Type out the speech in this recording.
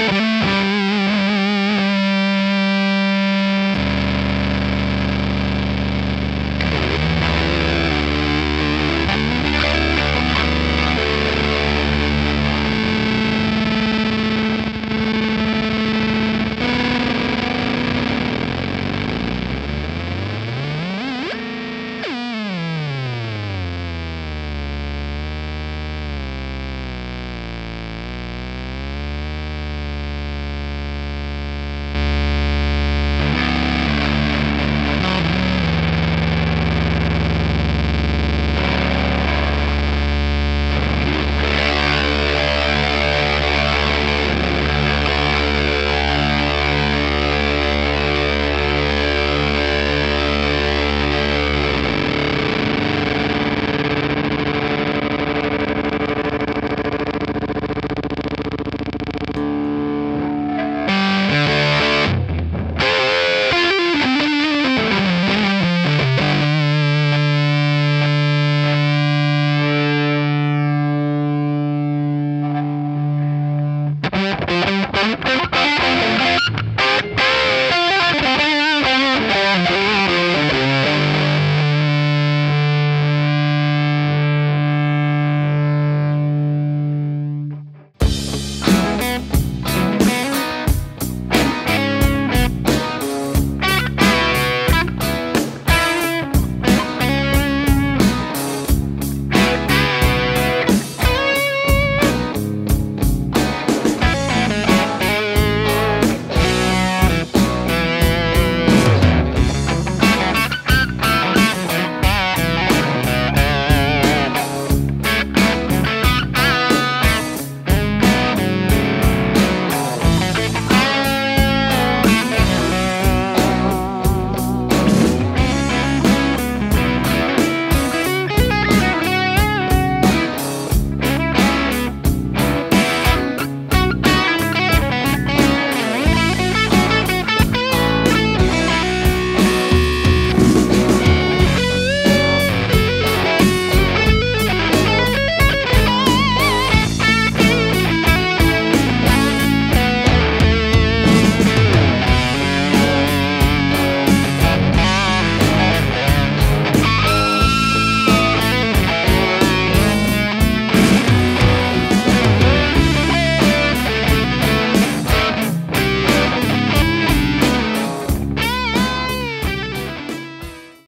Música Thank you.